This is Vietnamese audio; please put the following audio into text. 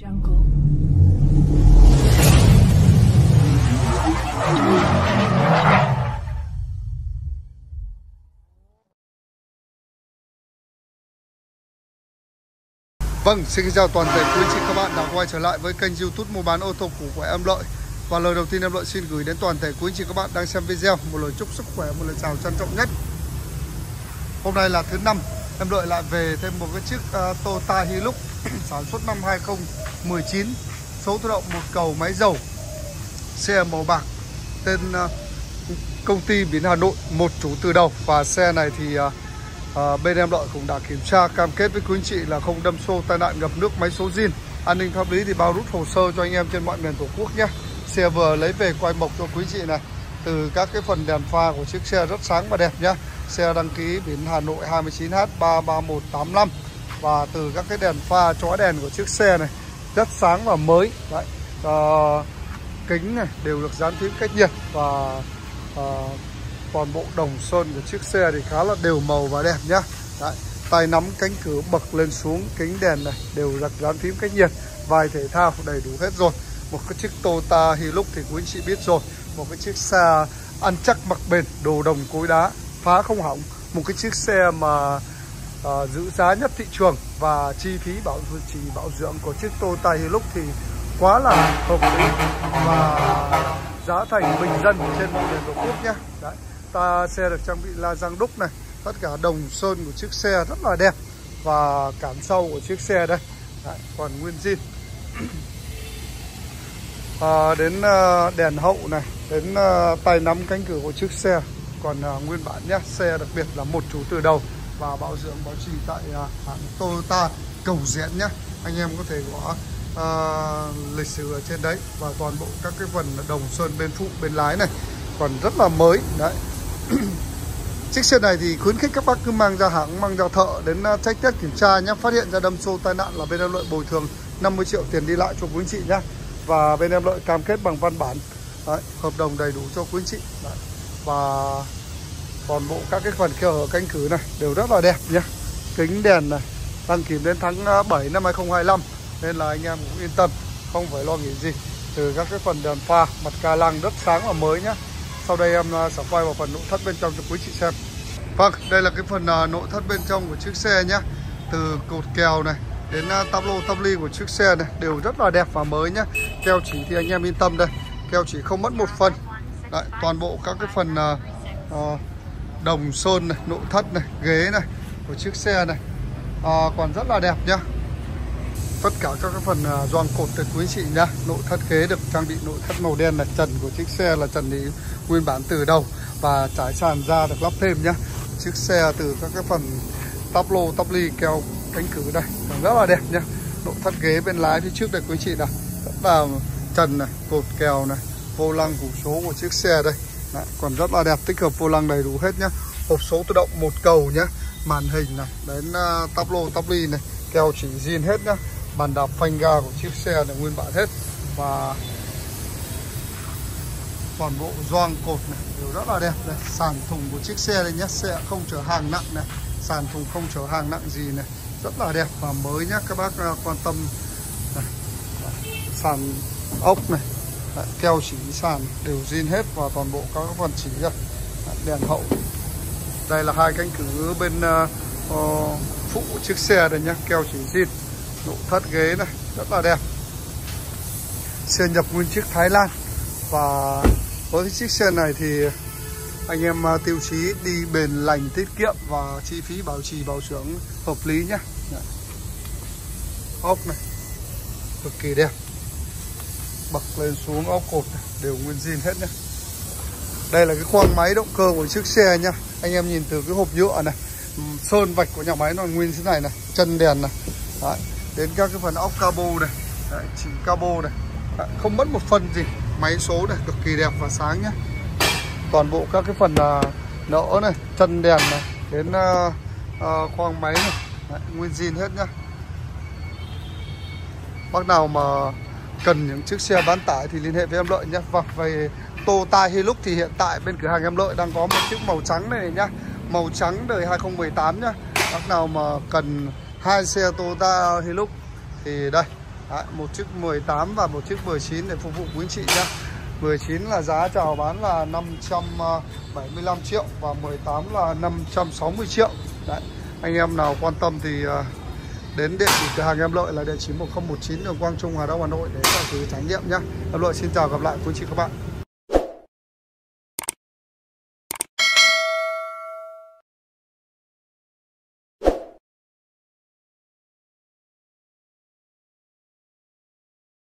Jungle. Vâng, xin chào toàn thể quý anh chị các bạn đã quay trở lại với kênh youtube mua bán ô tô cũ của em Lợi. Và lời đầu tiên em Lợi xin gửi đến toàn thể quý anh chị các bạn đang xem video. Một lời chúc sức khỏe, một lời chào trân trọng nhất. Hôm nay là thứ năm Em Lợi lại về thêm một cái chiếc uh, Toyota Hilux sản xuất năm 2019 Số tự động một cầu máy dầu Xe màu bạc Tên uh, công ty biển Hà Nội Một chủ từ đầu. Và xe này thì uh, uh, bên em lợi cũng đã kiểm tra cam kết với quý anh chị là không đâm xô tai nạn ngập nước máy số zin. An ninh pháp lý thì bao rút hồ sơ cho anh em trên mọi miền tổ quốc nhé. Xe vừa lấy về quay mộc cho quý chị này từ các cái phần đèn pha của chiếc xe rất sáng và đẹp nhá. Xe đăng ký biển Hà Nội 29H33185 và từ các cái đèn pha chói đèn của chiếc xe này rất sáng và mới. Đấy à, kính này đều được dán phím cách nhiệt và à, toàn bộ đồng sơn của chiếc xe thì khá là đều màu và đẹp nhá. Đấy, tay nắm cánh cửa bật lên xuống kính đèn này đều được dán phím cách nhiệt vài thể thao đầy đủ hết rồi. Một cái chiếc Toyota Hilux thì quý anh chị biết rồi một cái chiếc xe ăn chắc mặc bền đồ đồng cối đá phá không hỏng. Một cái chiếc xe mà uh, giữ giá nhất thị trường và chi phí bảo trì bảo dưỡng của chiếc Toyota Hilux thì quá là hợp lý và giá thành bình dân trên mọi miền tổ quốc nhé. Đấy ta xe được trang bị la răng đúc này tất cả đồng sơn của chiếc xe rất là đẹp và cản sau của chiếc xe đây. Đấy, còn nguyên zin à, đến à, đèn hậu này đến à, tay nắm cánh cửa của chiếc xe. Còn à, nguyên bản nhé xe đặc biệt là một chủ từ đầu. Và bảo dưỡng bảo trì tại à, hãng Toyota cầu diễn nhé anh em có thể gõ à, lịch sử ở trên đấy và toàn bộ các cái phần đồng sơn bên phụ bên lái này. Còn rất là mới đấy. Chiếc xe này thì khuyến khích các bác cứ mang ra hãng mang ra thợ đến à, trách test kiểm tra nhé phát hiện ra đâm xô tai nạn là bên em lợi bồi thường 50 triệu tiền đi lại cho quý anh chị nhé và bên em lợi cam kết bằng văn bản. Đấy, hợp đồng đầy đủ cho quý anh chị. Đấy. và toàn bộ các cái phần kia ở canh cửa này đều rất là đẹp nhé kính đèn này đăng kiểm đến tháng à, 7 năm 2025 nên là anh em cũng yên tâm không phải lo nghĩ gì. Từ các cái phần đèn pha mặt ca lăng rất sáng và mới nhé sau đây em à, sẽ quay vào phần nội thất bên trong cho quý chị xem. Vâng, đây là cái phần à, nội thất bên trong của chiếc xe nhé Từ cột kèo này đến à, tắp lô ly của chiếc xe này đều rất là đẹp và mới nhé Keo chỉ thì anh em yên tâm đây. Keo chỉ không mất một phần. Đấy, toàn bộ các cái phần uh, đồng sơn này, nội thất này, ghế này của chiếc xe này uh, còn rất là đẹp nhá. Tất cả các cái phần uh, gioăng cột từ quý chị nhá. Nội thất ghế được trang bị nội thất màu đen là trần của chiếc xe là trần thì nguyên bản từ đầu và trải sàn ra được lắp thêm nhá. Chiếc xe từ các cái phần tắp lô tắp ly keo cánh cửa đây. Rất là đẹp nhá. Độ thắt ghế bên lái phía trước đây quý chị nào. Rất là trần này cột kèo này vô lăng củ số của chiếc xe đây. Đấy, còn rất là đẹp tích hợp vô lăng đầy đủ hết nhá. Hộp số tự động một cầu nhá. Màn hình này đến uh, tắp lô tắp ly này. Keo chỉ zin hết nhá. Bàn đạp phanh ga của chiếc xe là nguyên bản hết. Và toàn bộ gioăng cột này đều rất là đẹp này. Sàn thùng của chiếc xe đây nhé xe không chở hàng nặng này. Sàn thùng không chở hàng nặng gì này rất là đẹp và mới nhé các bác à, quan tâm. Sàn ốc này à, keo chỉ sàn đều zin hết và toàn bộ các phần chỉ đây đèn hậu. Đây là hai cánh cửa bên uh, phụ chiếc xe đây nhé keo chỉ zin. Nội thất ghế này rất là đẹp. Xe nhập nguyên chiếc Thái Lan. Và với chiếc xe này thì anh em à, tiêu chí đi bền lành tiết kiệm và chi phí bảo trì bảo dưỡng hợp lý nhé ốc này cực kỳ đẹp. Bật lên xuống ốc cột này, đều nguyên zin hết nhé đây là cái khoang máy động cơ của chiếc xe nhá. Anh em nhìn từ cái hộp nhựa này sơn vạch của nhà máy nó nguyên thế này này chân đèn này. Đấy đến các cái phần ốc cabo này. Đấy, chỉ cabo này. Đấy, không mất một phần gì. Máy số này cực kỳ đẹp và sáng nhé toàn bộ các cái phần à, uh, nỡ này chân đèn này đến uh, uh, khoang máy này. Đấy, nguyên zin hết nhá. Bác nào mà cần những chiếc xe bán tải thì liên hệ với em lợi nhé và về Toyota Hilux thì hiện tại bên cửa hàng em lợi đang có một chiếc màu trắng này nhá. Màu trắng đời 2018 nhá. Bác nào mà cần hai xe Toyota Hilux thì đây. Đấy, một chiếc 18 và một chiếc 19 để phục vụ quý anh chị nhé 19 là giá chào bán là 575 ờ, triệu và 18 là 560 triệu Đấy, anh em nào quan tâm thì ờ, đến địa chỉ cửa hàng em lợi là địa chỉ 1019 đường Quang Trung Hà Đông Hà Nội để có thể trải nghiệm nhé. Em lợi xin chào gặp lại quý chị các bạn.